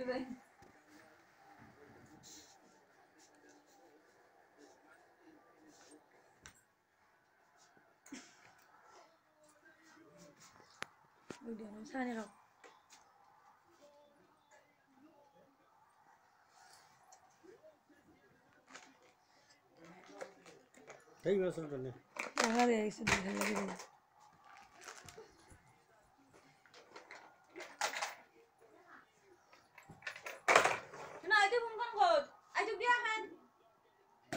그래. 여기는 산이라고. 여기 몇 살이네? 나가리 여기 있으면 되겠네.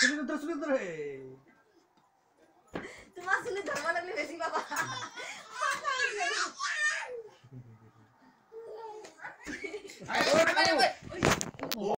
सुनीत्र सुनीत्र है तुम्हारा सुने धर्मा लगले वैसी बाबा। हाँ